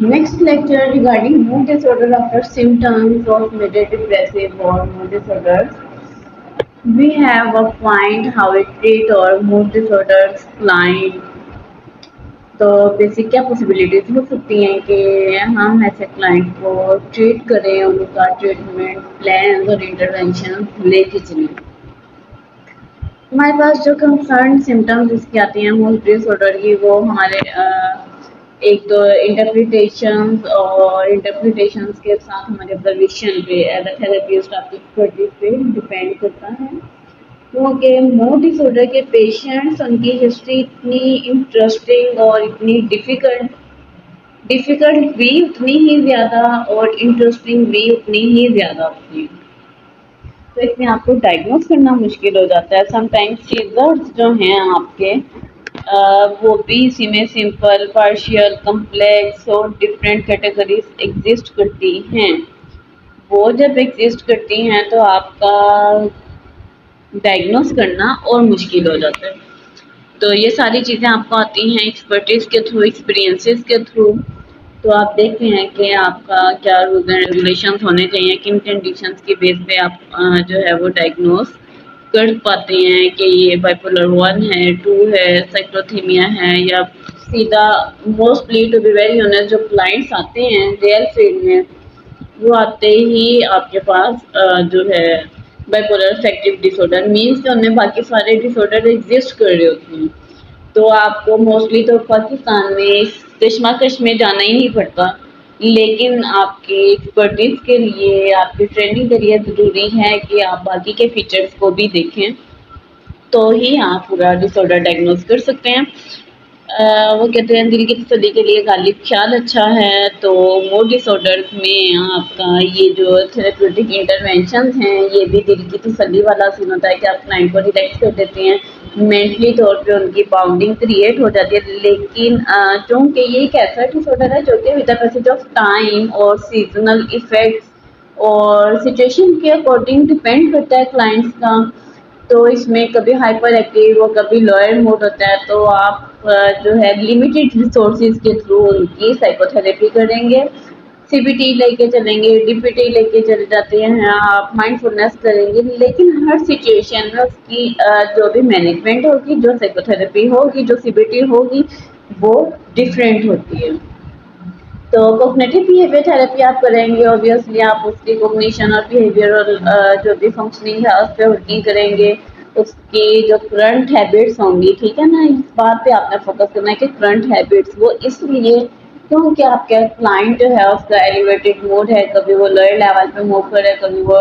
Next lecture regarding mood disorder after symptoms of major depressive or mood disorders. We have a find how it treat or mood disorders client. तो basic क्या possibilities हो सकती हैं कि हम ऐसे client को ट्रीट करें उनका ट्रीटमेंट प्लान और इंटरवेंशन लेके चलें हमारे पास जो कंसर्न सिम्टम्स जिसकी आती हैं मूड डिसऑर्डर की वो हमारे एक तो इंटरप्रिटेशन और इंटरप्रिटेशन के साथ हमारे ऑब्जर्वेशन पे एज अ थेरेपिस्ट आपकी एक्सपर्टीज पे डिपेंड करता है। क्योंकि मूड डिसऑर्डर के पेशेंट्स उनकी हिस्ट्री इतनी इंटरेस्टिंग और इतनी डिफ़िकल्ट डिफ़िकल्ट भी उतनी ही ज़्यादा और इंटरेस्टिंग भी उतनी ही ज़्यादा होती है। तो इसमें आपको डायग्नोस करना मुश्किल हो जाता है। समटाइम्स सीजर्स जो हैं आपके वो भी इसी में सिंपल पार्शियल कम्प्लेक्स और डिफरेंट कैटेगरीज एग्जिस्ट करती हैं। वो जब एग्जिस्ट करती हैं तो आपका डायग्नोस करना और मुश्किल हो जाता है। तो ये सारी चीज़ें आपको आती हैं एक्सपर्टीज के थ्रू एक्सपीरियंसेस के थ्रू तो आप देखते हैं कि आपका क्या रूल्स एंड रेगुलेशन होने चाहिए, किन कंडीशंस की बेस पे आप जो है वो डायग्नोस कर पाते हैं कि ये बाइपोलर वन है टू है साइक्लोथीमिया है, या सीधा mostly to be very honest जो क्लाइंट्स आते हैं रियल फ़ील्ड में वो आते ही आपके पास जो है बाइपोलर अफेक्टिव डिसऑर्डर मीन्स कि उन्हें बाकी सारे डिसऑर्डर एग्जिस्ट कर रहे होते हैं। तो आपको मोस्टली तो पाकिस्तान में कशमाकश में जाना ही नहीं पड़ता। लेकिन आपके एक्सपर्टीज के लिए, आपके ट्रेनिंग के लिए ज़रूरी है कि आप बाकी के फीचर्स को भी देखें तो ही आप पूरा डिसऑर्डर डायग्नोज कर सकते हैं। वो कहते हैं, दिल की तसली के लिए गालिब ख्याल अच्छा है तो मूड डिसऑर्डर में आपका ये जो थेरेप्यूटिक इंटरवेंशन हैं, ये भी दिल की तसली वाला सीन होता है कि आप क्लाइंट को रिलैक्स कर देते हैं। मेंटली तौर पे उनकी बाउंडिंग क्रिएट हो जाती है, लेकिन चूँकि ये एक ऐसा डिसऑर्डर है जो कि विद ऑफ़ टाइम और सीजनल इफेक्ट्स और सिचुएशन के अकॉर्डिंग डिपेंड करता है क्लाइंट्स का। तो इसमें कभी हाइपर एक्टिव और कभी लोअर मोड होता है तो आप जो है लिमिटेड रिसोर्सेज के थ्रू उनकी साइकोथेरेपी करेंगे। सीबीटी लेके चलेंगे डीपीटी लेके चले जाते हैं, आप माइंडफुलनेस करेंगे, लेकिन हर सिचुएशन में उसकी जो भी मैनेजमेंट होगी, जो साइकोथेरेपी होगी, जो सीबीटी होगी, वो डिफरेंट होती है। तो कोग्नेटिव बिहेवियर थेरेपी आप करेंगे ऑब्वियसली आप उसकी कोग्निशन और बिहेवियरल जो भी फंक्शनिंग है, उस पर वर्किंग करेंगे। उसकी जो करंट हैबिट्स होंगी, ठीक है ना? इस बात पे आपने फोकस करना है कि करंट हैबिट्स वो इसलिए क्योंकि आपका क्लाइंट जो है, उसका एलिवेटेड मोड है, कभी वो लोअर लेवल पे मूव करे कभी वो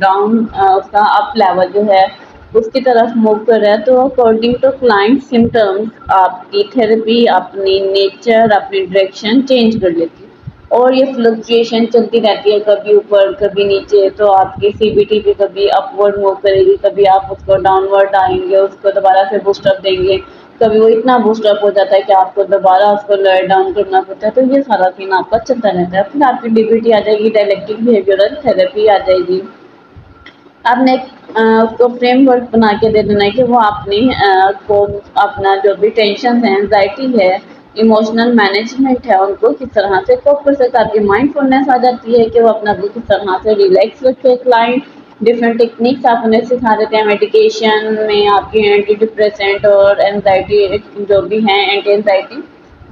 डाउन उसका अप लेवल जो है उसकी तरफ़ मूव कर रहा है तो अकॉर्डिंग टू क्लाइंट सिम्टम्स आपकी थेरेपी अपनी नेचर अपनी डायरेक्शन चेंज कर लेती है। और ये फ्लक्चुएशन चलती रहती है, कभी ऊपर, कभी नीचे तो आपकी सीबीटी भी कभी अपवर्ड मूव करेगी, कभी आप उसको डाउनवर्ड आएँगे, उसको दोबारा से बूस्टअप देंगे, कभी वो इतना बूस्टअप हो जाता है कि आपको दोबारा उसको लोअर डाउन करना पड़ता है तो ये सारा सीन आपका चलता रहता है। फिर आपकी डीबीटी आ जाएगी डायलेक्टिक बिहेवियरल थेरेपी आ जाएगी। आपने उसको फ्रेमवर्क बना के दे देना है कि वो अपनी को अपना जो भी टेंशन है एनजाइटी है इमोशनल मैनेजमेंट है, उनको किस तरह से कोप कर सकते आपकी माइंडफुलनेस आ जाती है कि वो अपना किस तरह से रिलैक्स रखे क्लाइंट डिफरेंट टेक्निक्स आप उन्हें सिखा देते हैं मेडिकेशन में आपकी एंटी डिप्रेसेंट और एनजाइटी जो भी हैं एंटी एनजाइटी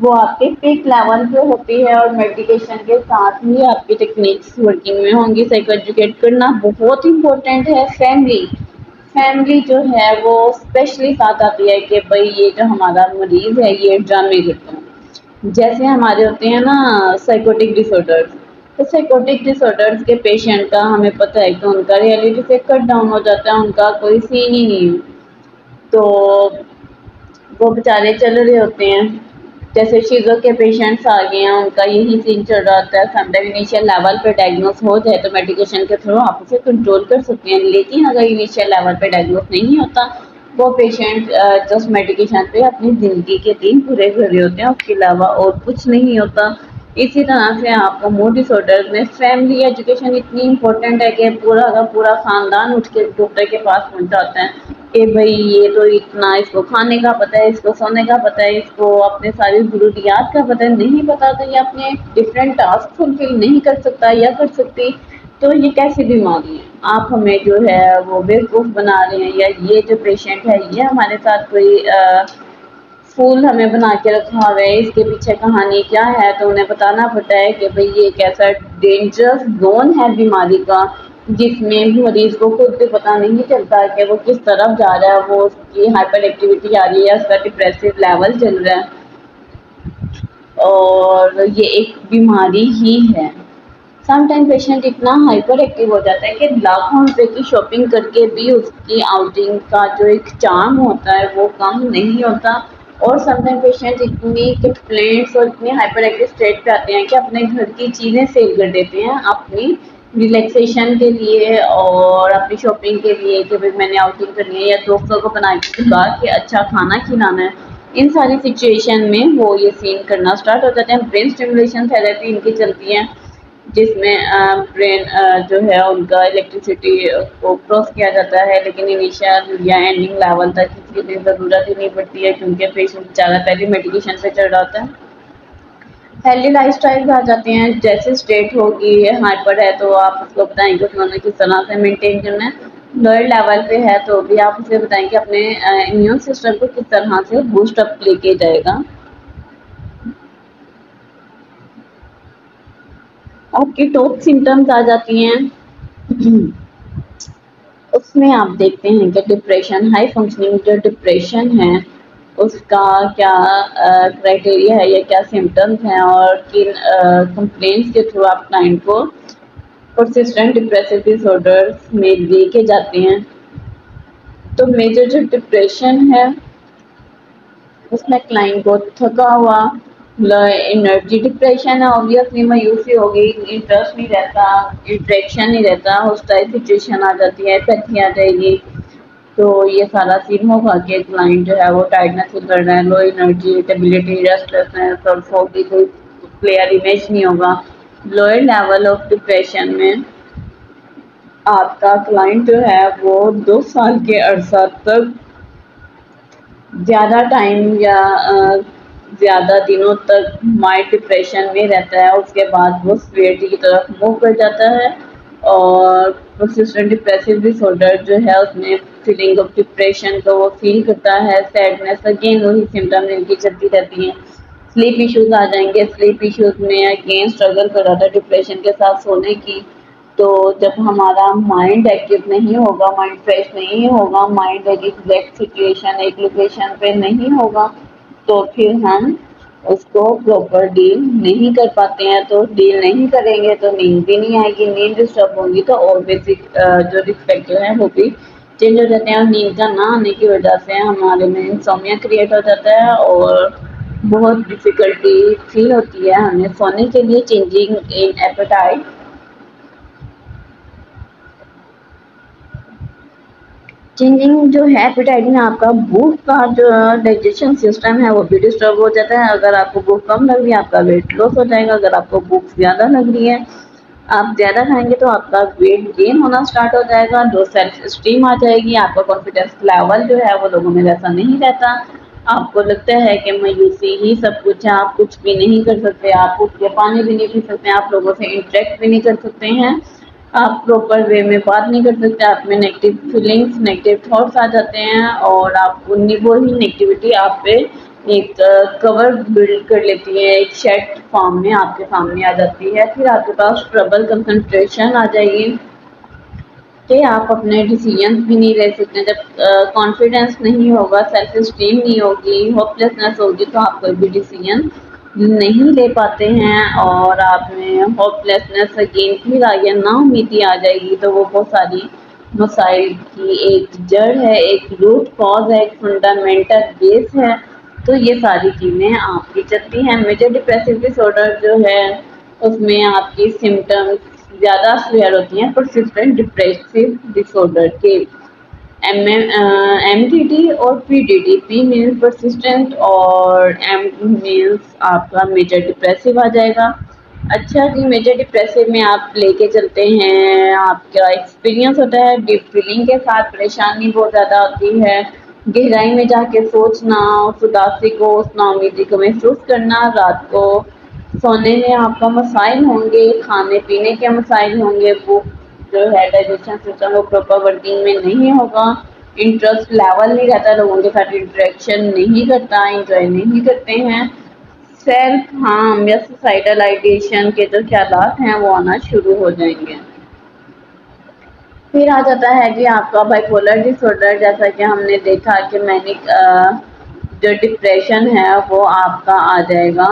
वो आपके पीक लेवल पे होती है और मेडिकेशन के साथ ही आपकी टेक्निक्स वर्किंग में होंगी। साइको एजुकेट करना बहुत इंपॉर्टेंट है। फैमिली फैमिली जो है वो स्पेशली साथ आती है कि भाई ये जो हमारा मरीज़ है, ये ड्रामे करता है जैसे हमारे होते हैं ना साइकोटिक डिसऑर्डर्स तो साइकोटिक डिसऑर्डर्स के पेशेंट का हमें पता है कि उनका रियलिटी से कट डाउन हो जाता है, उनका कोई सीन ही नहीं तो वो बेचारे चल रहे होते हैं। जैसे शीजो के पेशेंट्स आ गए हैं, उनका यही सीन चल रहा होता है समटाइम इनिशियल लेवल पे डायग्नोस हो जाए तो मेडिकेशन के थ्रू आप उसे कंट्रोल कर सकते हैं। लेकिन अगर इनिशियल लेवल पे डायग्नोस नहीं होता, वो पेशेंट जस्ट मेडिकेशन पे अपनी ज़िंदगी के दिन पूरे कर रहे होते हैं, उसके अलावा और कुछ नहीं होता। इसी तरह से आपको मूड डिसऑर्डर में फैमिली एजुकेशन इतनी इंपॉर्टेंट है कि पूरा का पूरा ख़ानदान उठ के डॉक्टर के पास पहुँच जाता है कि भाई ये तो इतना, इसको खाने का पता है, इसको सोने का पता है, इसको अपने सारी ज़रूरियात का पता है, नहीं पता तो ये अपने डिफरेंट टास्क फुलफिल नहीं कर सकता या कर सकती। तो ये कैसी बीमारी है? आप हमें जो है वो बेवकूफ़ बना रहे हैं या ये जो पेशेंट है, ये हमारे साथ कोई फूल हमें बना के रखा हुआ है। इसके पीछे कहानी क्या है तो उन्हें बताना पड़ता है कि भाई ये एक ऐसा डेंजरस जोन है बीमारी का, जिसमें मरीज़ को खुद भी पता नहीं चलता कि वो किस तरफ़ जा रहा है, वो उसकी हाइपर एक्टिविटी आ रही है उसका डिप्रेसिव लेवल चल रहा है। और ये एक बीमारी ही है। समटाइम पेशेंट इतना हाइपर एक्टिव हो जाता है कि लाखों रुपए की शॉपिंग करके भी उसकी आउटिंग का जो एक चार्म होता है, वो कम नहीं होता। और समटाइम पेशेंट इतनी कंप्लेंट्स और इतनी हाइपर एक्टिव स्टेट पे आते हैं कि अपने घर की चीज़ें सेल कर देते हैं अपनी रिलैक्सेशन के लिए और अपनी शॉपिंग के लिए कि भाई मैंने आउटिंग करनी है या दोस्तों को बना के बाद कि अच्छा खाना खिलाना है। इन सारी सिचुएशन में वो ये सीन करना स्टार्ट हो जाते हैं। ब्रेन स्टिमुलेशन थेरेपी इनकी चलती है। जिसमें ब्रेन जो है उनका इलेक्ट्रिसिटी को क्रॉस किया जाता है, लेकिन इनिशियल या एंडिंग लेवल तक इसकी ज़रूरत ही नहीं पड़ती है, क्योंकि पेशेंट ज़्यादा पहले मेडिकेशन पे चढ़ रहा होता है। हेल्दी लाइफ स्टाइल आ जाते हैं, जैसे स्टेट होगी हाइपर है तो आप उसको बताएँगे उन्होंने किस तरह से मेंटेन करना है। लोअर लेवल पे है तो भी आप उसे बताएँगे अपने इम्यून सिस्टम को किस तरह से बूस्ट अप लेके जाएगा। आपकी टॉप सिम्टम्स आ जाती हैं। उसमें आप देखते हैं कि डिप्रेशन हाई फंक्शनिंग जो डिप्रेशन है, उसका क्या क्राइटेरिया है या क्या सिम्टम्स हैं और किन कंप्लेंट्स के थ्रू आप क्लाइंट को परसिस्टेंट डिप्रेसिव डिसऑर्डर्स में लेके जाते हैं। तो मेजर जो डिप्रेशन है, उसमें क्लाइंट को थका हुआ एनर्जी डिप्रेशन है ऑब्वियसली मायूसी हो गई इंटरेस्ट नहीं रहता इंट्रेक्शन नहीं रहता हॉस्टाइल सिचुएशन आ जाती है पैथी आ जाएगी। तो ये सारा सीन होगा कि क्लाइंट जो है वो टाइटनेस फील कर रहा है लो एनर्जी इरिटेबिलिटी रेस्टलेसनेस और फोगी कोई क्लियर इमेज नहीं होगा। लोअर लेवल ऑफ़ डिप्रेशन में आपका क्लाइंट जो है वो दो साल के अरसा तक ज़्यादा टाइम या ज़्यादा दिनों तक माइंड डिप्रेशन में रहता है, उसके बाद वो स्वेटी की तरफ़ मूव कर जाता है और परसिस्टेंट डिप्रेसिव डिसऑर्डर जो है, उसमें फीलिंग ऑफ़ डिप्रेशन को वो फील करता है सैडनेस अगेन वही सिम्टम इनकी चलती रहती हैं। स्लीप इश्यूज़ आ जाएँगे स्लीप इश्यूज़ में अगेन स्ट्रगल कर रहा था डिप्रेशन के साथ सोने की। तो जब हमारा माइंड एक्टिव नहीं होगा माइंड फ्रेश नहीं होगा माइंड एक एग्जैक्ट सिचुएशन एक लोकेशन पे नहीं होगा तो फिर हम उसको प्रॉपर डील नहीं कर पाते हैं तो डील नहीं करेंगे तो नींद भी नहीं आएगी, नींद डिस्टर्ब होगी तो और बेसिक जो रिस्पेक्ट जो है वो भी चेंज हो जाते हैं नींद का ना आने की वजह से हमारे में इंसोमिया क्रिएट हो जाता है और बहुत डिफ़िकल्टी फील होती है हमें सोने के लिए चेंजिंग इन एपेटाइट चेंजिंग जो है एपेटाइट आपका भूख का जो डाइजेशन सिस्टम है, वो भी डिस्टर्ब हो जाता है। अगर आपको भूख कम लग रही है, आपका वेट लॉस हो जाएगा। अगर आपको भूख ज़्यादा लग रही है, आप ज़्यादा खाएँगे तो आपका वेट गेन होना स्टार्ट हो जाएगा दो सेल्फ स्टीम आ जाएगी, आपका कॉन्फिडेंस लेवल जो है, वो लोगों में वैसा नहीं रहता। आपको लगता है कि मायूसी ही सब कुछ है, आप कुछ भी नहीं कर सकते, आप उठ के पानी भी नहीं पी सकते, आप लोगों से इंटरेक्ट भी नहीं कर सकते हैं। आप प्रॉपर वे में बात नहीं कर सकते, आप में नेगेटिव फीलिंग्स नेगेटिव थॉट्स आ जाते हैं और आप वो ही नेगेटिविटी आप पे एक कवर बिल्ड कर लेती है, एक शेड फॉर्म में आपके सामने आ जाती है। फिर आपके पास ट्रबल कंसंट्रेशन आ जाएगी। कि आप अपने डिसीज़न भी नहीं ले सकते। जब कॉन्फिडेंस नहीं होगा सेल्फ स्टीम नहीं होगी होपलेसनेस होगी तो आप कोई भी डिसीज़न नहीं ले पाते हैं और आप में होपलेसनेस अगेन फिर आ गया ना उम्मीदी आ जाएगी तो वो बहुत सारी मसाइल की एक जड़ है, एक रूट कॉज है, एक फंडामेंटल बेस है तो ये सारी चीज़ें आपकी चलती हैं। मेजर डिप्रेसिव डिसऑर्डर जो है, उसमें आपकी सिम्टम्स ज़्यादा स्वेयर होती हैं परसिस्टेंट डिप्रेसिव डिसऑर्डर के। एम टी टी और P T T P means persistent और एम मीन्स आपका मेजर डिप्रेसिव आ जाएगा। अच्छा जी मेजर डिप्रेसिव में आप लेके चलते हैं, आपका एक्सपीरियंस होता है डीप फीलिंग के साथ परेशानी बहुत ज़्यादा होती है। गहराई में जाके सोचना उस उदासी को उस नाउमीदी को महसूस करना, रात को सोने में आपका मसाइल होंगे खाने पीने के मसाइल होंगे, वो जो है डाइजेशन सिस्टम वो प्रॉपर वर्किंग में नहीं होगा। इंटरेस्ट लेवल नहीं रहता, लोगों के साथ इंटरेक्शन नहीं करता इंजॉय नहीं करते हैं। सेल्फ हार्म या सोसाइटलाइजेशन के जो ख्याल हैं, वो आना शुरू हो जाएँगे। फिर आ जाता है कि आपका बाइपोलर डिसऑर्डर जैसा कि हमने देखा कि मैनिक जो डिप्रेशन है, वो आपका आ जाएगा।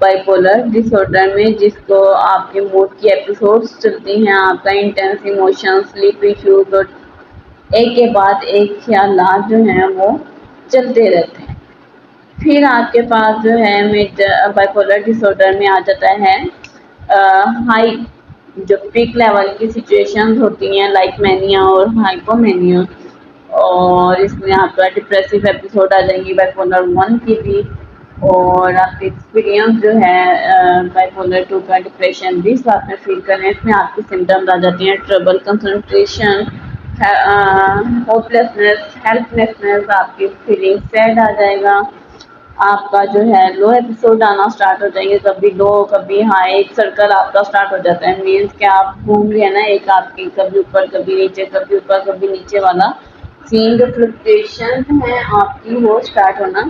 बाइपोलर डिसऑर्डर में, जिसको आपके मूड की एपिसोड्स चलती हैं, आपका इंटेंस इमोशन स्लीप इश्यूज़ और एक के बाद एक ख्याल जो हैं, वो चलते रहते हैं। फिर आपके पास जो है बाइपोलर डिसऑर्डर में आ जाता है हाई जो पीक लेवल की सिचुएशंस होती हैं लाइक मैनिया और हाइपोमेनिया और इसमें आपका डिप्रेसिव एपिसोड आ जाएँगी बाइपोलर वन की भी। और आपके एक्सपीरियंस जो है बाइपोलर टू का डिप्रेशन भी साथ में फील करें इसमें आपकी सिम्टम्स आ जाती हैं ट्रबल कंसंट्रेशन होपलेसनेस हेल्पलेसनेस आपकी फीलिंग सैड आ जाएगा। आपका जो है लो एपिसोड आना स्टार्ट हो जाएँगे, कभी लो कभी हाई एक सर्कल आपका स्टार्ट हो जाता है। मीन्स कि आप घूम रहे हैं ना, एक आपकी कभी ऊपर, कभी नीचे, कभी ऊपर, कभी नीचे वाला। सीन जो फ्लक्चुएशन है, आपकी वो स्टार्ट होना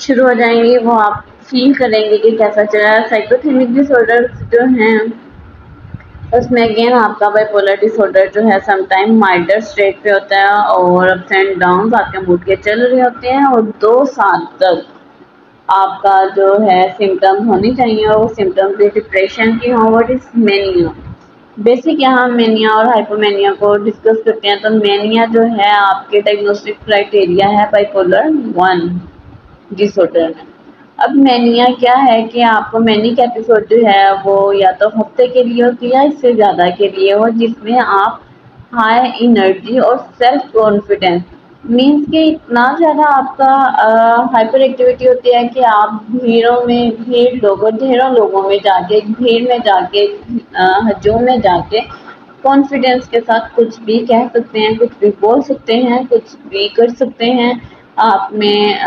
शुरू हो जाएँगी, वो आप फील करेंगे कि कैसा चल रहा है। साइकोथेमिक डिसऑर्डर जो हैं, उसमें अगेन आपका बाइपोलर डिसऑर्डर जो है समटाइम माइल्डर स्टेट पे होता है और अप्स एंड डाउन आपके मूड के चल रहे होते हैं और दो साल तक आपका जो है सिम्टम्स होनी चाहिए और वो सिम्टम्स भी डिप्रेशन की हों वट इज़ मेनिया बेसिक यहाँ मेनिया और हाइपोमेनिया को डिस्कस करते हैं तो मेनिया जो है, आपके डायग्नोस्टिक क्राइटेरिया है बाइपोलर वन डिसऑर्डर में। अब मैनिया क्या है कि आपको मैनिक एपिसोड जो है वो या तो हफ़्ते के लिए होती है इससे ज़्यादा के लिए हो, जिसमें आप हाई एनर्जी और सेल्फ कॉन्फिडेंस मीन्स कि इतना ज़्यादा आपका हाइपर एक्टिविटी होती है कि आप भीड़ों में, भीड़ लोगों, ढेरों लोगों में जाके, भीड़ में जाके हजूम में जाके कॉन्फिडेंस के साथ कुछ भी कह सकते हैं, कुछ भी बोल सकते हैं, कुछ भी कर सकते हैं। आप में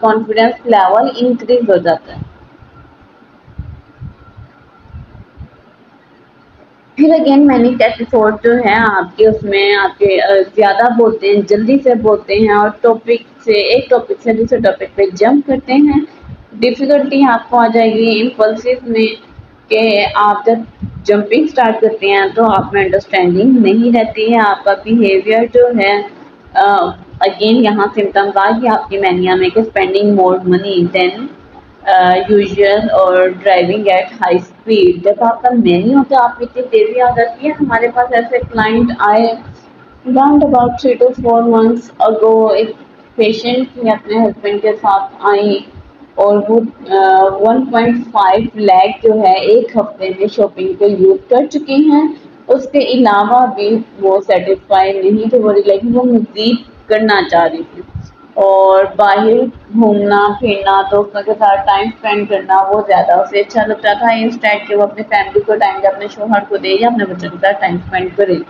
कॉन्फिडेंस लेवल इंक्रीज हो जाता है। फिर अगेन मैनिक एपिसोड जो है आपके उसमें आपके ज़्यादा बोलते हैं, जल्दी से बोलते हैं और टॉपिक से, एक टॉपिक से दूसरे टॉपिक पे जंप करते हैं। डिफ़िकल्टी आपको आ जाएगी इम्पल्सिव में कि आप जब जंपिंग स्टार्ट करते हैं तो आप में अंडरस्टैंडिंग नहीं रहती है, आपका बिहेवियर जो है अगेन यहाँ सिम्टम्स आ गया आपकी मैनिया में कि spending more money than usual और ड्राइविंग एट हाई स्पीड जब आपका मैनी होता है आप इतनी तेज़ी आ जाती है। हमारे पास ऐसे क्लाइंट आए round about three to four months ago एक पेशेंट थी अपने हस्बैंड के साथ आई और वो वन पॉइंट फाइव लैख जो है एक हफ़्ते में शॉपिंग पे यूज़ कर चुकी हैं। उसके अलावा भी वो सेटिस्फाई नहीं थे। वो लेकिन वो मज़ीद करना चाह रही थी। और बाहर घूमना, फिरना दोस्तों के साथ टाइम स्पेंड करना, वो ज़्यादा उसे अच्छा लगता था। इंस्टेंट कि वो अपने फैमिली को टाइम दे अपने शोहर को दे या अपने बच्चों के साथ टाइम स्पेंड करे।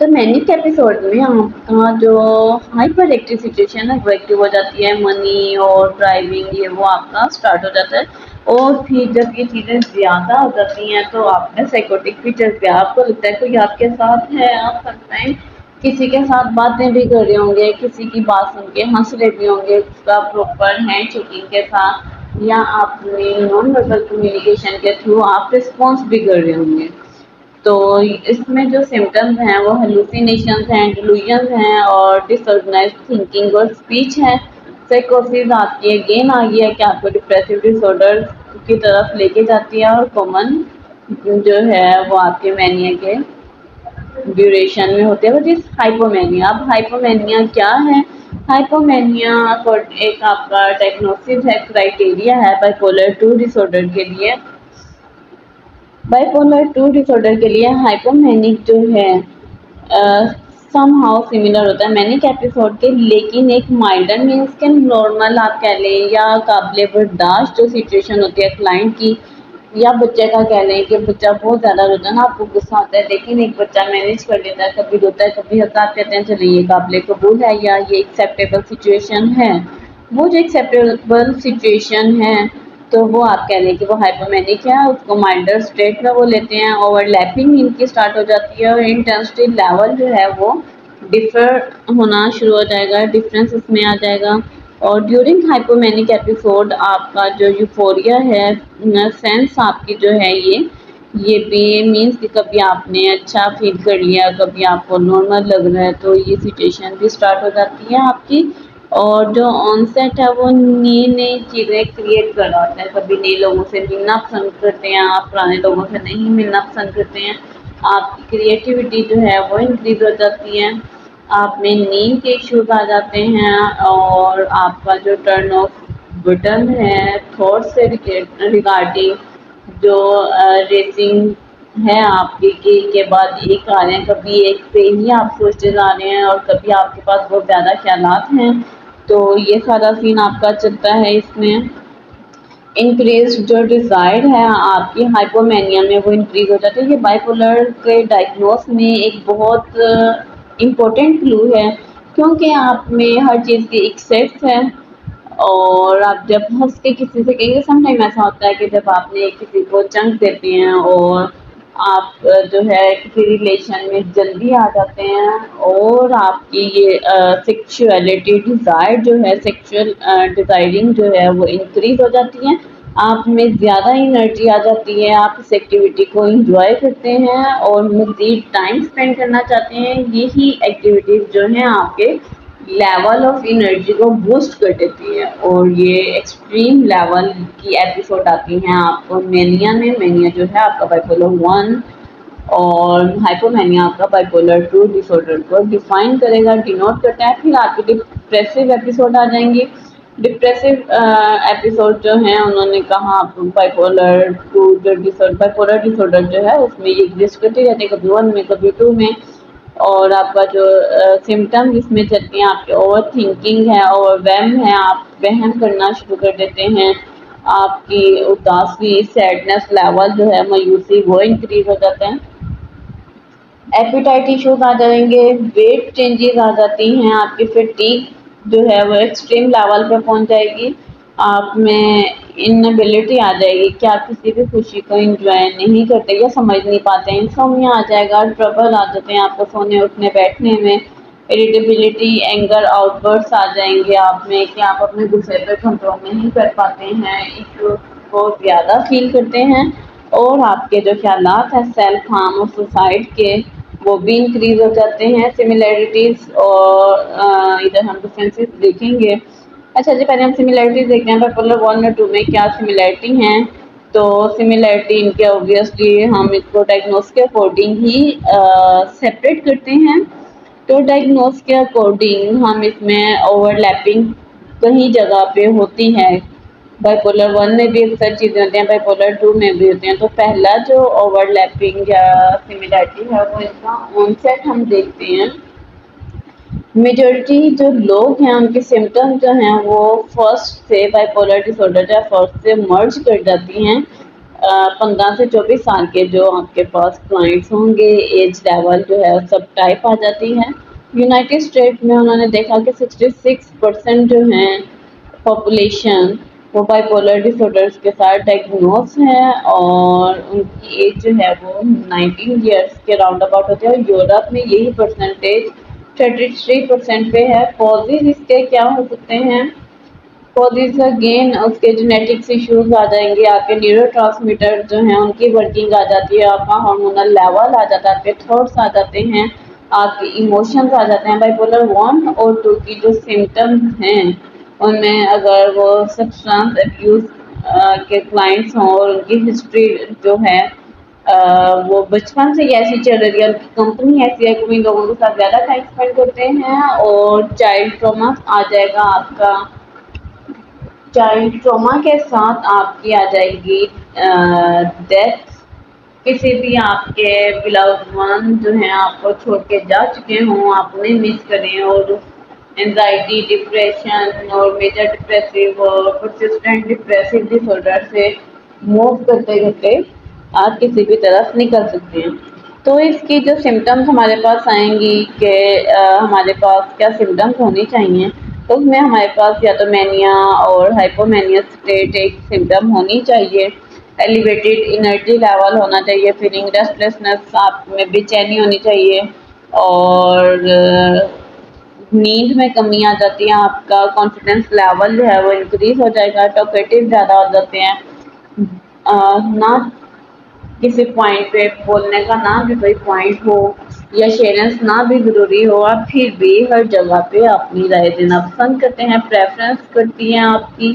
तो मैनिक एपिसोड में आपका जो हाइपर एक्टिव सिचुएशन है वो एक्टिव हो जाती है मनी और ड्राइविंग ये वो आपका स्टार्ट हो जाता है। और फिर जब ये चीज़ें ज़्यादा हो जाती हैं तो आपने साइकोटिक फीचर्स पे आपको लगता है कोई आपके साथ है, आप समटाइम किसी के साथ बातें भी कर रहे होंगे, किसी की बात सुन के हंस रहे भी होंगे, उसका प्रॉपर हैंड शेकिंग के साथ, या आपने नॉन वर्बल कम्युनिकेशन के थ्रू आप रिस्पॉन्स भी कर रहे होंगे। तो इसमें जो सिम्टम्स हैं, वो हेलुसिनेशन हैं डिलूजन हैं और डिसऑर्गेनाइज थिंकिंग और स्पीच है। साइकोसिस आपकी अगेन आ गई है कि आपको डिप्रेसिव डिसऑर्डर की तरफ़ लेके जाती है और कॉमन जो है वो आपके मैनिया के ड्यूरेशन में होते हैं, वो जिस हाइपोमेनिया अब हाइपोमेनिया क्या है? हाइपोमेनिया एक आपका डायग्नोसिस है क्राइटेरिया है बाइपोलर टू डिसऑर्डर के लिए। बाइपोलर टू डिसऑर्डर के लिए हाइपोमेनिक जो है सम हाउ सिमिलर होता है। मैंने एपिसोड के, लेकिन एक माइल्डर मीन्स के नॉर्मल आप कह लें या काबिल बर्दाश्त जो सिचुएशन होती है क्लाइंट की या बच्चे का कह लें कि बच्चा बहुत ज़्यादा रोता ना आपको गुस्सा आता है, लेकिन एक बच्चा मैनेज कर लेता है, कभी रोता है, कभी आप कहते हैं चलिए ये काबिल कबूल है या ये एक्सेप्टेबल सिचुएशन है? वो जो एक्सेप्टेबल सिचुएशन है तो वो आप कह लें कि वो हाइपोमेनिक है, उसको माइल्डर स्टेट में वो लेते हैं ओवरलैपिंग इनकी स्टार्ट हो जाती है और इंटेंसिटी लेवल जो है वो डिफर होना शुरू हो जाएगा डिफरेंस इसमें आ जाएगा। और ड्यूरिंग हाइपोमेनिक एपिसोड आपका जो यूफोरिया है सेंस आपकी जो है ये ये भी मीन्स कि कभी आपने अच्छा फील कर लिया, कभी आपको नॉर्मल लग रहा है तो ये सिचुएशन भी स्टार्ट हो जाती है आपकी। और जो ऑनसेट है वो नई नई चीज़ें क्रिएट कर रहा होता है। कभी नए लोगों से मिलना पसंद करते हैं आप, पुराने लोगों से नहीं मिलना पसंद करते हैं। आपकी क्रिएटिविटी जो है वो इंक्रीज हो जाती है। आप में नींद के इश्यूज़ आ जाते हैं और आपका जो टर्न ऑफ़ बटन है थॉट से रिगार्डिंग जो रेसिंग है आपके के, के बाद एक आ रहे हैं कभी एक पे ही आप सोचते जा रहे हैं और कभी आपके पास बहुत ज़्यादा ख्याल हैं तो ये सारा सीन आपका चलता है इसमें। इंक्रीज जो डिज़ायर है आपकी हाइपोमेनिया में वो इंक्रीज हो जाता है। ये बाइपोलर के डायग्नोस में एक बहुत इम्पोर्टेंट क्लू है, क्योंकि आप में हर चीज़ की एक सेट्स है और आप जब हंस के किसी से कहेंगे समटाइम ऐसा होता है कि जब आपने किसी को चंक देते हैं और आप जो है किसी रिलेशन में जल्दी आ जाते हैं और आपकी ये सेक्सुअलिटी डिज़ायर जो है सेक्सुअल डिज़ायरिंग जो है वो इंक्रीज हो जाती है आप में ज़्यादा एनर्जी आ जाती है, आप इस एक्टिविटी को इंजॉय करते हैं और मज़ीद टाइम स्पेंड करना चाहते हैं, यही एक्टिविटीज़ जो हैं आपके लेवल ऑफ़ एनर्जी को बूस्ट कर देती है और ये एक्सट्रीम लेवल की एपिसोड आती हैं आपको। मेनिया में मेनिया जो है आपका बाइपोलर वन और हाइपोमेनिया आपका बाइपोलर टू डिसऑर्डर को डिफाइन करेगा डिनोट करता है, फिर आपके डिप्रेसिव एपिसोड आ जाएँगे। डिप्रेसिव एपिसोड जो है, उन्होंने कहा बाइपोलर टू जो डिसऑर्डर बाइपोलर डिसऑर्डर जो है, उसमें ये एग्जिस्ट करती रहती है कभी वन में, कभी टू में। और आपका जो सिम्टम इसमें चलती हैं आपके ओवर थिंकिंग है ओवर वहम है, आप वहम करना शुरू कर देते हैं, आपकी उदासी सैडनेस लेवल जो है, मायूसी, वो इंक्रीज हो जाते हैं। एपिटाइट इश्यूज़ आ जाएँगे वेट चेंजेस आ जाती हैं, आपकी फटीक जो है वो एक्सट्रीम लेवल पे पहुँच जाएगी। आप में इनबिलिटी आ जाएगी कि आप किसी भी खुशी को इंजॉय नहीं करते या समझ नहीं पाते इंसोमिया आ जाएगा ट्रबल आ जाते हैं आपको सोने उठने, बैठने में। इरिटेबिलिटी एंगर आउटबर्ड्स आ जाएँगे आप में कि आप अपने गुस्से पर कंट्रोल नहीं कर पाते हैं। इश्यूज़ को ज़्यादा फील करते हैं। और आपके जो ख्याल हैं सेल्फ हार्म और सुसाइड के वो भी इंक्रीज हो जाते हैं सिमिलैरिटीज़ और इधर हम डिफरेंसेस देखेंगे। अच्छा जी, पहले हम सिमिलैरिटीज़ देखते हैं बाइपोलर वन और टू में क्या सिमिलैरिटी हैं? तो सिमिलैरिटी इनके ऑब्वियसली हम इसको डायग्नोस के अकॉर्डिंग ही सेपरेट करते हैं। तो डायग्नोस के अकॉर्डिंग हम इसमें ओवरलैपिंग कहीं जगह पे होती है। बाइपोलर वन में भी अक्सर चीज़ें होती हैं बाइपोलर टू में भी होती हैं। तो पहला जो ओवरलैपिंग या सिमिलरिटी है, वो इसका ऑनसेट हम देखते हैं। मेजोरिटी जो लोग हैं, उनके सिम्टम्स जो हैं, वो फ़र्स्ट से बाइपोलर डिसऑर्डर या फ़र्स्ट से मर्ज कर जाती हैं। पंद्रह से चौबीस साल के जो आपके पास क्लाइंट्स होंगे एज लेवल जो है, सब टाइप आ जाती है। यूनाइटेड स्टेट में उन्होंने देखा कि 66 परसेंट जो हैं पॉपुलेशन वो बाइपोलर डिसऑर्डर्स के साथ डायग्नोस हैं और उनकी एज जो है वो 19 इयर्स के राउंड अबाउट होती है और यूरोप में यही परसेंटेज थर्टी थ्री परसेंट पे है। पॉजिज इसके क्या हो सकते हैं? पॉजिज अगेन उसके जेनेटिक्स इश्यूज़ आ जाएँगे आपके न्यूरो जो हैं उनकी वर्किंग आ जाती है, आपका हार्मोनल लेवल आ जाता है, आपके थॉट्स आ जाते हैं, आपके इमोशंस आ जाते हैं। बाइपोलर वन और टू की जो सिम्टम्स हैं उनमें अगर वो सब्सटेंस अब्यूज के क्लाइंट्स हों और उनकी हिस्ट्री जो है आ, वो बचपन से ही ऐसी चल रही है उनकी कंपनी ऐसी है कि इन लोगों के साथ ज़्यादा टाइम स्पेंड करते हैं और चाइल्ड ट्रोमा आ जाएगा आपका। चाइल्ड ट्रोमा के साथ आपकी आ जाएगी डेथ किसी भी आपके बिलावन जो हैं आपको छोड़ के जा चुके हों आप उन्हें मिस करें और एनजाइटी डिप्रेशन और मेजर डिप्रेसिव और परसिस्टेंट डिप्रेसिव डिसऑर्डर से मूव करते करते आप किसी भी तरफ़ निकल सकते हैं। तो इसकी जो सिम्टम्स हमारे पास आएँगी कि हमारे पास क्या सिम्टम्स होनी चाहिए तो उसमें हमारे पास या तो मैनिया और हाइपोमैनिया स्टेट एक सिम्टम होनी चाहिए। एलिवेटेड एनर्जी लेवल होना चाहिए फीलिंग रेस्टलेसनेस आप में बेचैनी होनी चाहिए और नींद में कमी आ जाती है, आपका कॉन्फिडेंस लेवल जो है वो इंक्रीज हो जाएगा टॉकेटिव ज़्यादा हो जाते हैं। ना किसी पॉइंट पे बोलने का ना भी कोई पॉइंट हो, या शेयरेंस ना भी ज़रूरी हो, आप फिर भी हर जगह पे अपनी राय देना पसंद करते हैं प्रेफरेंस करती हैं आपकी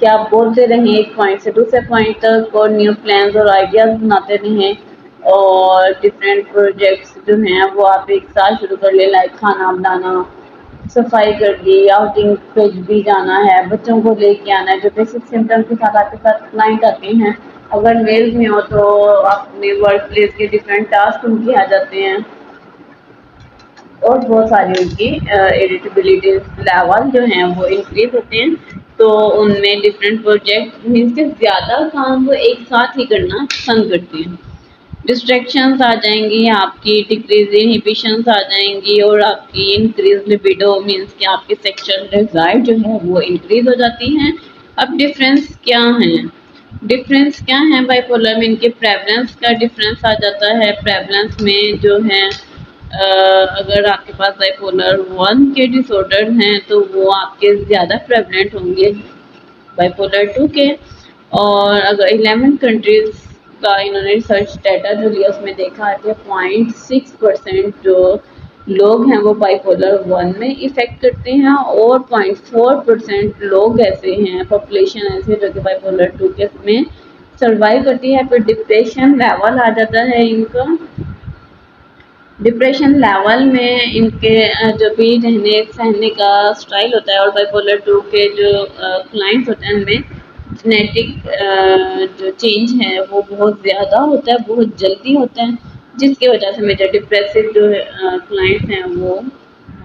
कि आप बोलते रहें एक पॉइंट से दूसरे पॉइंट तक, और न्यू प्लान्स और आइडियाज़ बनाते रहें, और डिफरेंट प्रोजेक्ट्स जो हैं वो आप एक साथ शुरू कर ले लाइक खाना बनाना सफ़ाई कर दी आउटिंग पे भी जाना है, बच्चों को लेके आना है, जो बेसिक सिम्टम के साथ आपके साथ क्लाइंट आते हैं, अगर मेल में हो तो अपने वर्क प्लेस के डिफरेंट टास्क उनके आ जाते हैं। और बहुत सारी उनकी इरिटेबिलिटी लेवल जो हैं वो इंक्रीज होते हैं तो उनमें डिफरेंट प्रोजेक्ट मीन्स के ज़्यादा काम वो एक साथ ही करना पसंद करते हैं। डिस्ट्रैक्शंस आ जाएँगी, आपकी डिक्रीज इनहिबिशंस आ जाएँगी और आपकी इंक्रीज लिबिडो मींस कि आपकी सेक्सुअल डिज़ायर जो है वो इंक्रीज हो जाती हैं। अब डिफरेंस क्या है? डिफरेंस क्या है बाइपोलर में इनके प्रेवलेंस का डिफरेंस आ जाता है। प्रेवलेंस में जो है अगर आपके पास बाइपोलर वन के डिसऑर्डर हैं तो वो आपके ज़्यादा प्रेवलेंट होंगे बाइपोलर टू के। और अगर इलेवन कंट्रीज़ का इन्होंने रिसर्च डाटा जो लिया, उसमें देखा है कि पॉइंट सिक्स परसेंट जो लोग हैं वो बाइपोलर वन में इफ़ेक्ट करते हैं और पॉइंट फोर परसेंट लोग ऐसे हैं पॉपुलेशन ऐसे जो कि बाइपोलर टू के में सर्वाइव करती है। फिर डिप्रेशन लेवल आ जाता है इनका। डिप्रेशन लेवल में इनके जो भी रहने सहने का स्टाइल होता है और बाइपोलर टू के जो क्लाइंट्स होते हैं उनमें जेनेटिक जो चेंज है, वो बहुत ज़्यादा होता है, बहुत जल्दी होता है, जिसकी वजह से मेजर डिप्रेसिव जो क्लाइंट्स हैं वो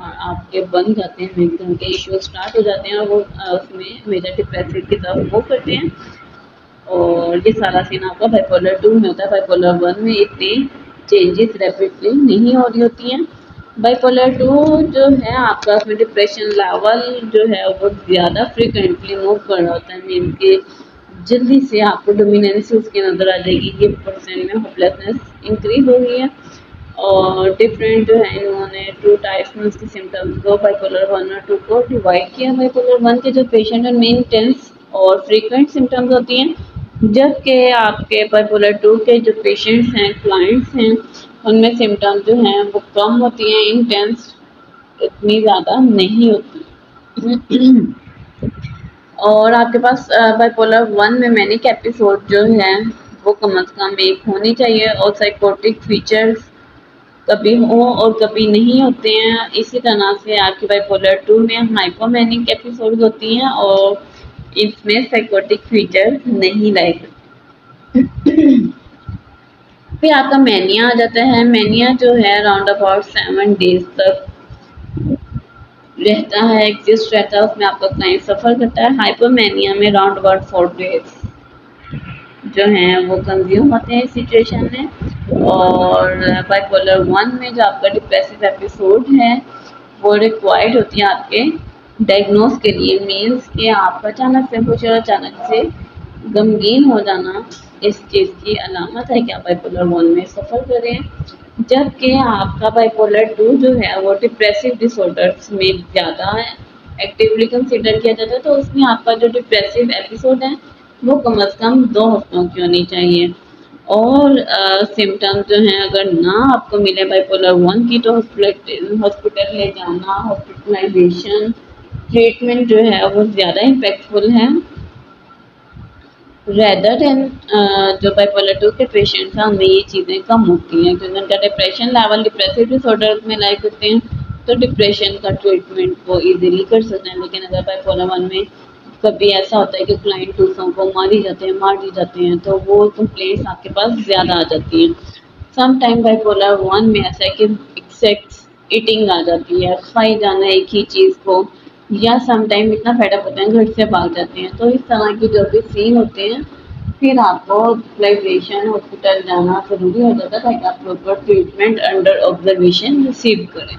आपके बन जाते हैं एकदम के इश्यू स्टार्ट हो जाते हैं, और वो उसमें मेजर डिप्रेसिव की तरफ़ वो करते हैं। और ये सारा सीन आपका बाइपोलर टू में होता है बाइपोलर वन में इतनी चेंजेस रैपिडली नहीं हो रही होती हैं। बाइपोलर टू जो है, आपका उसमें डिप्रेशन लेवल जो है, वो ज़्यादा फ्रिक्वेंटली मूव कर रहा होता है मीन के जल्दी से आपको डोमिनेंस उसकी नज़र आ जाएगी, ये परसेंट में होपलेसनेस इंक्रीज हो रही है। और डिफरेंट जो है, इन्होंने टू टाइप्स में उसके सिम्टम्स को बाइपोलर वन और टू को डिवाइड किया। बाइपोलर वन के जो पेशेंट है मेन टेंस और फ्रीक्वेंट सिम्टम्स होती हैं, जबकि आपके बाइपोलर टू के जो पेशेंट्स हैं क्लाइंट्स हैं उनमें सिम्टम जो हैं, वो कम होती हैं इंटेंस इतनी ज़्यादा नहीं होती। और आपके पास बाइपोलर वन में मैनिक एपिसोड जो है, वो कम अज़ कम एक होनी चाहिए और साइकोटिक फीचर्स कभी हो और कभी नहीं होते हैं। इसी तरह से आपकी बाइपोलर टू में हाइपोमैनिक एपिसोड होती हैं और इसमें साइकोटिक फीचर्स नहीं लाए फिर आपका मैनिया आ जाता है। मैनिया जो है राउंड अबाउट सेवन डेज़ तक रहता है एग्जिस्ट रहता है, उसमें आपका क्लाइंट सफ़र करता है। हाइपोमैनिया में राउंड अबाउट फोर डेज़ जो हैं, वो कंज्यूम होते हैं सिचुएशन में। और बाइपोलर वन में जो आपका डिप्रेसिव एपिसोड है, वो रिक्वायर्ड होती है आपके डायग्नोस के लिए। मीन्स कि आप अचानक से और अचानक से गमगीन हो जाना। इस चीज़ की अलामत है कि आप बाइपोलर वन में सफ़र करें। जबकि आपका बाइपोलर टू जो है, वो डिप्रेसिव डिसऑर्डर्स में ज़्यादा एक्टिवली कंसिडर किया जाता है तो उसमें आपका जो डिप्रेसिव एपिसोड है, वो कम अज़ कम दो हफ्तों की होनी चाहिए। और सिम्टम जो हैं, अगर ना आपको मिले बाइपोलर वन की तो हॉस्पिटल ले जाना हॉस्पिटलाइजेशन ट्रीटमेंट जो है, वो ज़्यादा इम्पेक्टफुल है। रेदर देन जो बाइपोलर टू के पेशेंट्स हैं, उनमें ये चीज़ें कम होती हैं, क्योंकि उनका डिप्रेशन लेवल डिप्रेसिव डिसऑर्डर में लाइक करते हैं तो डिप्रेशन का ट्रीटमेंट वो इजीली कर सकते हैं, लेकिन अगर बाइपोलर वन में कभी ऐसा होता है कि क्लाइंट दूसरों को मार ही जाते हैं, मार ही जाते हैं तो वो कंप्लेंट्स आपके पास ज़्यादा आ जाती हैं। सम टाइम बाइपोलर वन में ऐसा है कि एक्सेक्स ईटिंग आ जाती है, खाई जाना एक ही चीज़ को या सम टाइम इतना फेडअप होते हैं, घर से भाग जाते हैं तो इस तरह की जो भी सीन होते हैं, फिर आपको हॉस्पिटलाइजेशन हॉस्पिटल जाना ज़रूरी हो जाता है ताकि आप proper treatment under observation receive करें।